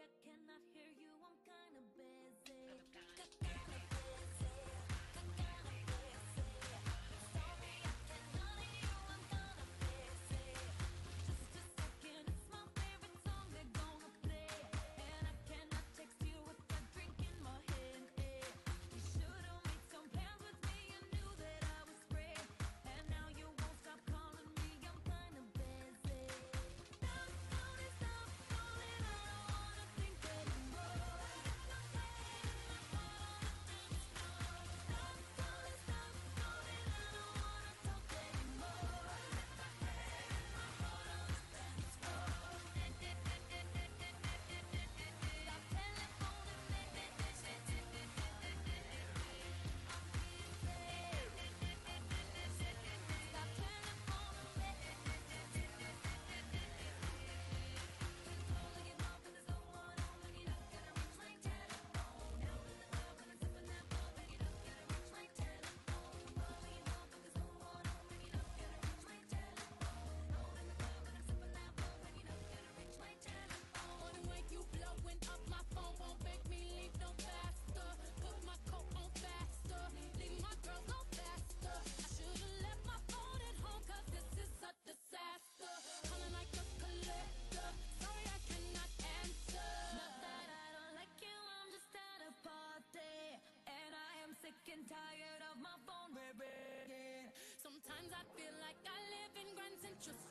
I cannot hear I'm tired of my phone ringing. Sometimes I feel like I live in Grand Central.